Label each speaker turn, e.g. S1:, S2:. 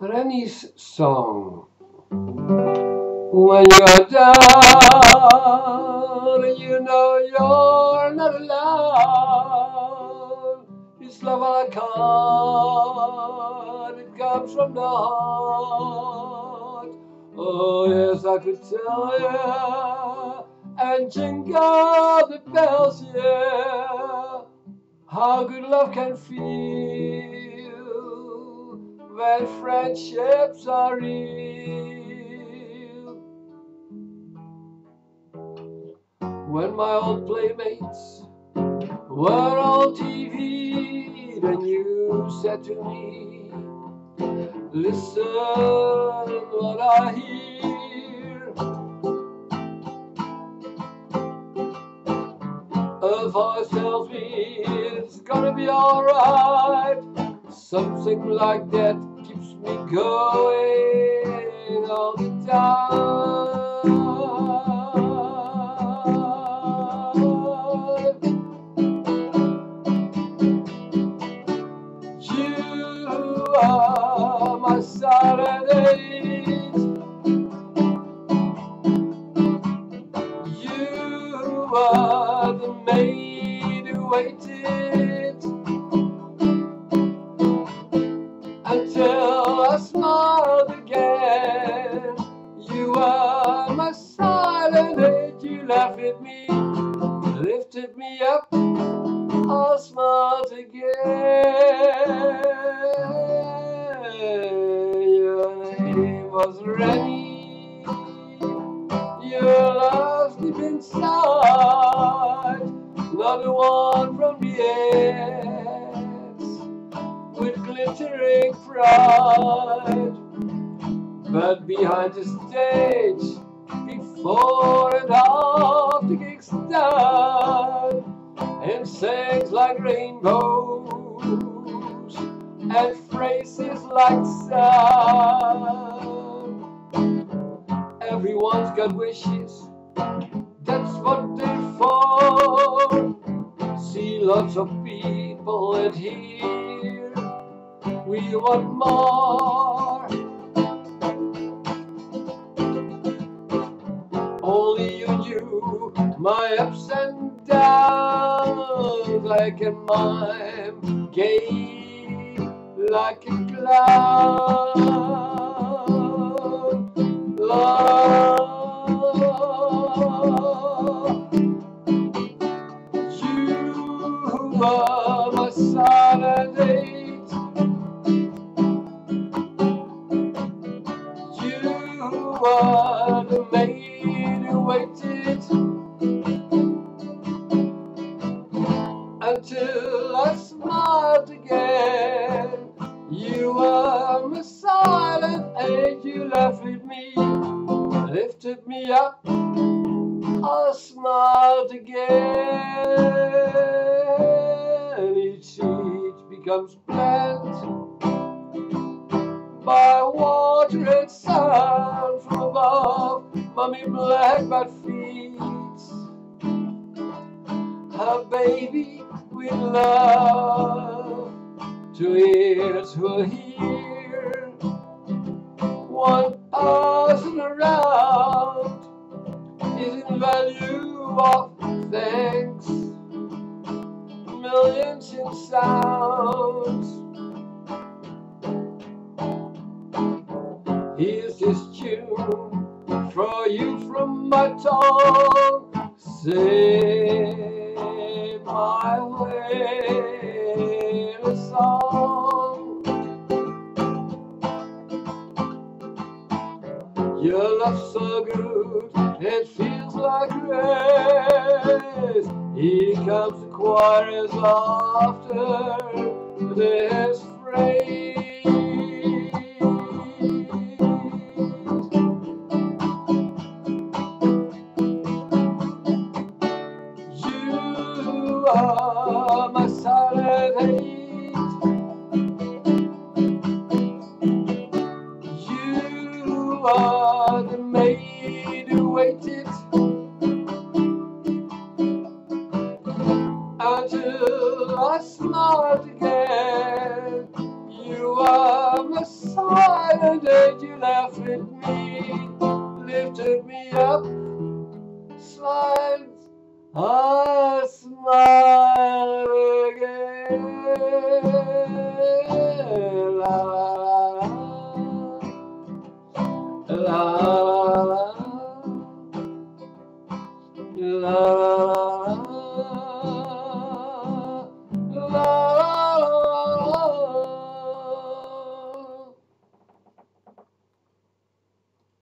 S1: Rennie's song. When you're down you know you're not alone, it's love I can't, it comes from the heart. Oh yes, I could tell you and jingle the bells, yeah. How good love can feel when friendships are real. When my old playmates were on TV, then you said to me, Listen what I hear. A voice tells me it's gonna be alright. Something like that me going all the time. You are my Saturdays. You are the maid who waited Me, lifted me up, I smiled again. Your name was Rennie. Your love deep inside, not the one from the ends with glittering pride. But behind the stage, before and gigs done, and sings like rainbows and phrases like sun. Everyone's got wishes, that's what they're for. See lots of people and hear we want more. My ups and downs like a mime, gay like a clown. Love, you are my Saturday. You are the maid until I smiled again. You are my silent age. You laughed at me, lifted me up. I smiled again. Each each becomes bland by water and sound from above. Mummy blackbird feeds her baby with love. Two ears will hear one person around is in value of thanks. Millions in sounds. Here's this tune for you from my tongue. Say a song. Your love so good, it feels like grace. Here comes the choir as after this phrase. i smiled again You are silent aid. you left at me Lifted me up Slides